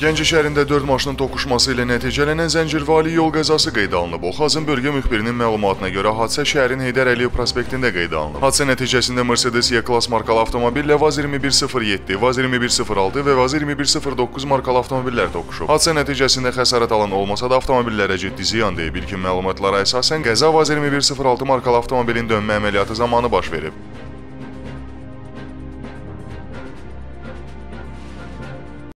Gəncə şəhərində 4 maşının toqquşması ilə nəticələnən zəncirvari yol qəzası qeydə alınıb. Oxazın bölgə müxbirinin məlumatına görə hadisə şəhərin Heydər Əliyev prospektində qeydə alınıb. Hadisə nəticəsində Mercedes E-klass markalı avtomobillə Vaz 2107, Vaz 2106 və Vaz 2109 markalı avtomobillər toqquşub. Hadisə nəticəsində xəsarət alan olmasa da avtomobillərə ciddi ziyan dəyib. İlkin məlumatlara əsasən qəza Vaz 2106 markalı avtomobilin dönmə əməliyyatı zamanı baş verib.